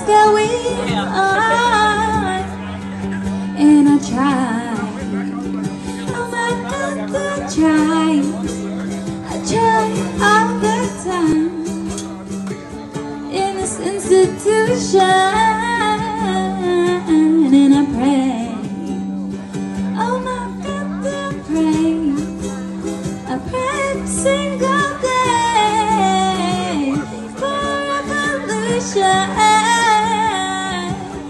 just going on. And I try Oh my God, I try I try all the time. In this institution. And I pray Oh my God, I pray I pray single day For revolution.